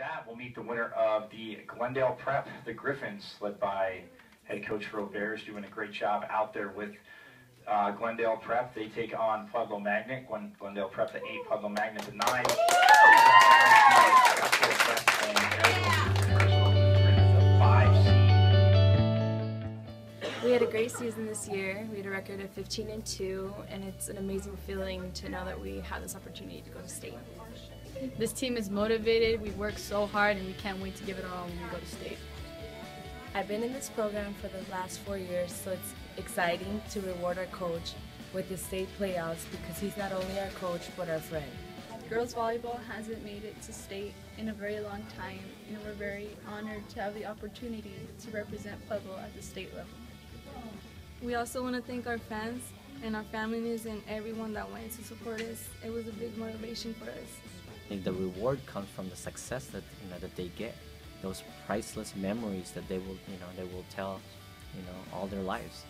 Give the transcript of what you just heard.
that, we'll meet the winner of the Glendale Prep, the Griffins, led by head coach Roberts, doing a great job out there with uh, Glendale Prep. They take on Pueblo Magnet. Glendale Prep, the eight, Pueblo Magnet, the nine. We had a great season this year. We had a record of 15 and 2, and it's an amazing feeling to know that we have this opportunity to go to state. This team is motivated, we work so hard, and we can't wait to give it all when we go to state. I've been in this program for the last four years, so it's exciting to reward our coach with the state playoffs because he's not only our coach but our friend. Girls volleyball hasn't made it to state in a very long time, and we're very honored to have the opportunity to represent Pueblo at the state level. We also want to thank our fans and our families and everyone that went to support us. It was a big motivation for us. I think the reward comes from the success that you know that they get, those priceless memories that they will you know they will tell, you know, all their lives.